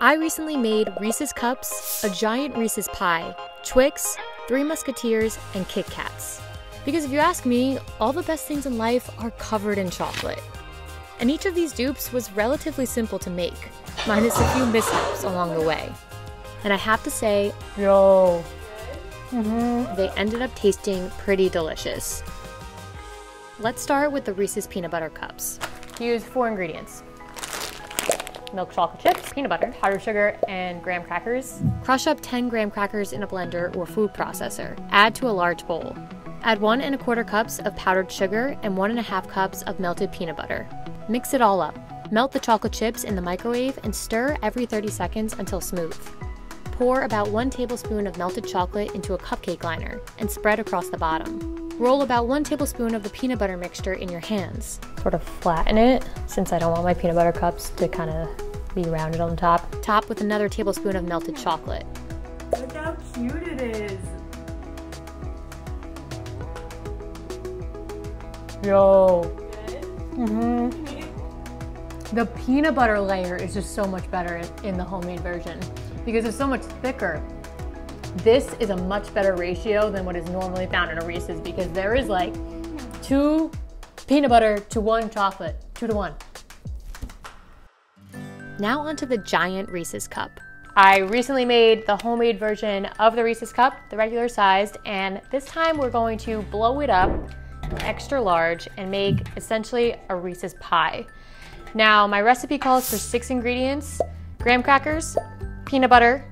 I recently made Reese's Cups, a giant Reese's pie, Twix, Three Musketeers, and Kit Kats. Because if you ask me, all the best things in life are covered in chocolate. And each of these dupes was relatively simple to make, minus a few mishaps along the way. And I have to say, yo, mm-hmm, they ended up tasting pretty delicious. Let's start with the Reese's Peanut Butter Cups. Use four ingredients milk chocolate chips, peanut butter, powdered sugar, and graham crackers. Crush up 10 graham crackers in a blender or food processor. Add to a large bowl. Add one and a quarter cups of powdered sugar and one and a half cups of melted peanut butter. Mix it all up. Melt the chocolate chips in the microwave and stir every 30 seconds until smooth. Pour about one tablespoon of melted chocolate into a cupcake liner and spread across the bottom. Roll about one tablespoon of the peanut butter mixture in your hands. Sort of flatten it, since I don't want my peanut butter cups to kind of be rounded on top. Top with another tablespoon of melted chocolate. Look how cute it is. Yo. Mm hmm The peanut butter layer is just so much better in the homemade version because it's so much thicker. This is a much better ratio than what is normally found in a Reese's because there is like two peanut butter to one chocolate, two to one. Now onto the giant Reese's cup. I recently made the homemade version of the Reese's cup, the regular sized, and this time we're going to blow it up extra large and make essentially a Reese's pie. Now my recipe calls for six ingredients, graham crackers, peanut butter,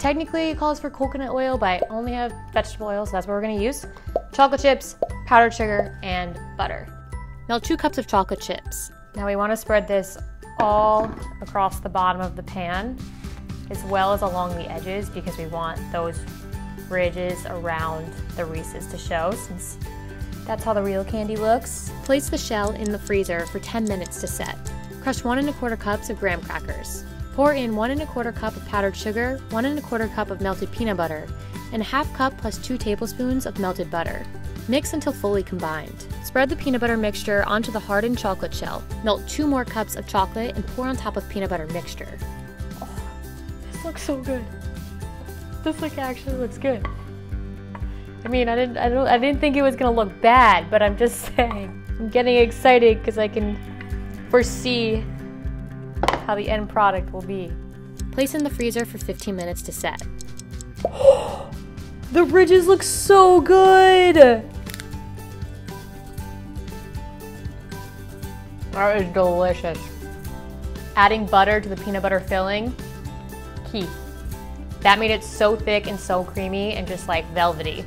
Technically, it calls for coconut oil, but I only have vegetable oil, so that's what we're gonna use. Chocolate chips, powdered sugar, and butter. Melt two cups of chocolate chips. Now we wanna spread this all across the bottom of the pan, as well as along the edges, because we want those ridges around the Reese's to show, since that's how the real candy looks. Place the shell in the freezer for 10 minutes to set. Crush one and a quarter cups of graham crackers. Pour in one and a quarter cup of powdered sugar, one and a quarter cup of melted peanut butter, and a half cup plus two tablespoons of melted butter. Mix until fully combined. Spread the peanut butter mixture onto the hardened chocolate shell. Melt two more cups of chocolate and pour on top of peanut butter mixture. Oh, this looks so good. This look actually looks good. I mean, I didn't, I don't, I didn't think it was gonna look bad, but I'm just saying. I'm getting excited because I can foresee how the end product will be. Place in the freezer for 15 minutes to set. the ridges look so good! That is delicious. Adding butter to the peanut butter filling, key. That made it so thick and so creamy and just like velvety.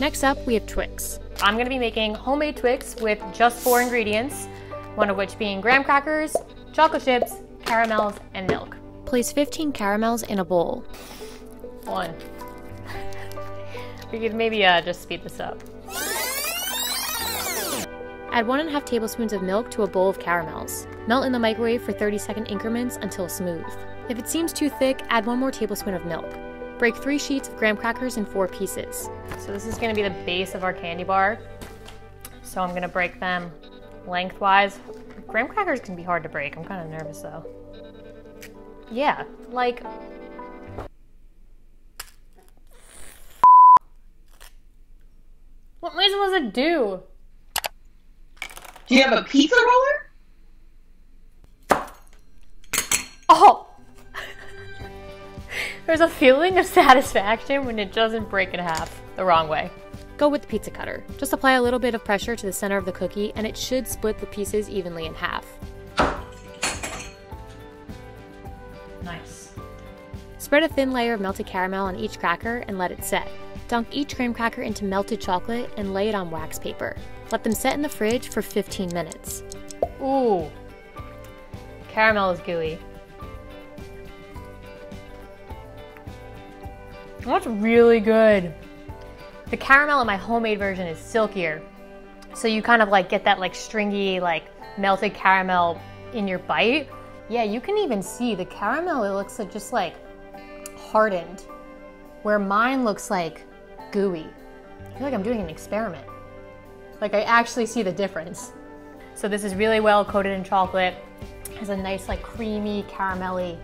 Next up, we have Twix. I'm gonna be making homemade Twix with just four ingredients, one of which being graham crackers, chocolate chips, caramels, and milk. Place 15 caramels in a bowl. One. we could maybe uh, just speed this up. Add one and a half tablespoons of milk to a bowl of caramels. Melt in the microwave for 30 second increments until smooth. If it seems too thick, add one more tablespoon of milk. Break three sheets of graham crackers in four pieces. So this is gonna be the base of our candy bar. So I'm gonna break them lengthwise Graham crackers can be hard to break. I'm kind of nervous though. Yeah, like. What am I supposed to do? Do you have a pizza roller? Oh! There's a feeling of satisfaction when it doesn't break in half the wrong way. Go with the pizza cutter. Just apply a little bit of pressure to the center of the cookie and it should split the pieces evenly in half. Nice. Spread a thin layer of melted caramel on each cracker and let it set. Dunk each graham cracker into melted chocolate and lay it on wax paper. Let them set in the fridge for 15 minutes. Ooh, caramel is gooey. That's really good. The caramel in my homemade version is silkier. So you kind of like get that like stringy, like melted caramel in your bite. Yeah, you can even see the caramel, it looks just like hardened, where mine looks like gooey. I feel like I'm doing an experiment. Like I actually see the difference. So this is really well coated in chocolate. Has a nice like creamy, caramelly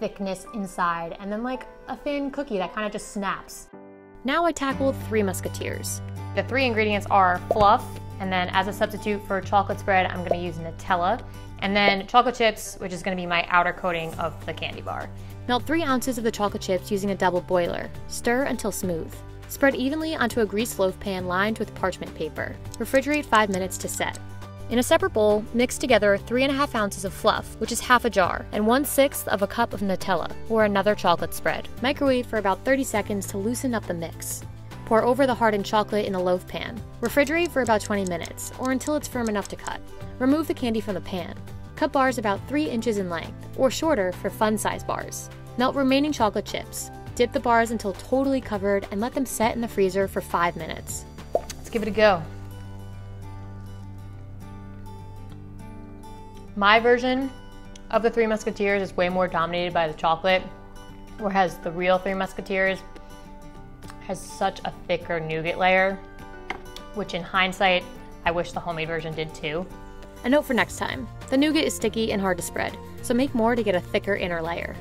thickness inside and then like a thin cookie that kind of just snaps. Now I tackle Three Musketeers. The three ingredients are fluff, and then as a substitute for chocolate spread, I'm gonna use Nutella, and then chocolate chips, which is gonna be my outer coating of the candy bar. Melt three ounces of the chocolate chips using a double boiler. Stir until smooth. Spread evenly onto a greased loaf pan lined with parchment paper. Refrigerate five minutes to set. In a separate bowl, mix together 3.5 ounces of fluff, which is half a jar, and 1 6th of a cup of Nutella, or another chocolate spread. Microwave for about 30 seconds to loosen up the mix. Pour over the hardened chocolate in a loaf pan. Refrigerate for about 20 minutes, or until it's firm enough to cut. Remove the candy from the pan. Cut bars about 3 inches in length, or shorter for fun size bars. Melt remaining chocolate chips. Dip the bars until totally covered and let them set in the freezer for 5 minutes. Let's give it a go. My version of the Three Musketeers is way more dominated by the chocolate, whereas the real Three Musketeers has such a thicker nougat layer, which in hindsight, I wish the homemade version did too. A note for next time the nougat is sticky and hard to spread, so make more to get a thicker inner layer.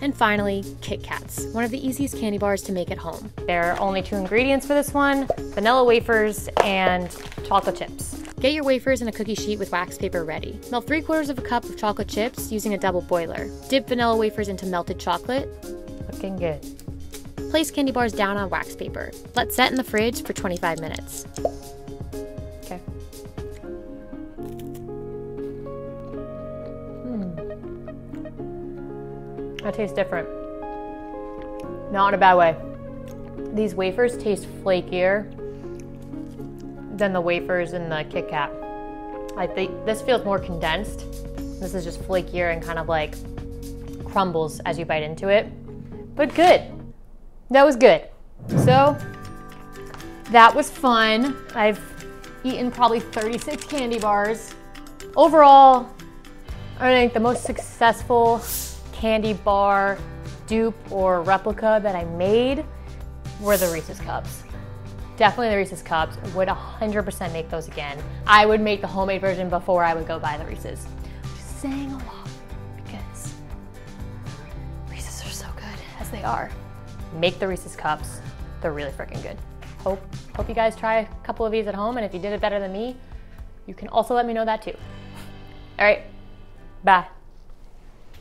And finally, Kit Kats, one of the easiest candy bars to make at home. There are only two ingredients for this one vanilla wafers and chocolate chips. Get your wafers in a cookie sheet with wax paper ready. Melt three quarters of a cup of chocolate chips using a double boiler. Dip vanilla wafers into melted chocolate. Looking good. Place candy bars down on wax paper. Let set in the fridge for 25 minutes. Okay. Hmm. That tastes different. Not in a bad way. These wafers taste flakier than the wafers in the Kit Kat. I think this feels more condensed. This is just flakier and kind of like crumbles as you bite into it. But good. That was good. So that was fun. I've eaten probably 36 candy bars. Overall, I think the most successful candy bar dupe or replica that I made were the Reese's Cups. Definitely the Reese's Cups. Would 100% make those again. I would make the homemade version before I would go buy the Reese's. Just saying a lot because Reese's are so good as they are. Make the Reese's Cups. They're really freaking good. Hope, hope you guys try a couple of these at home and if you did it better than me, you can also let me know that too. All right, bye.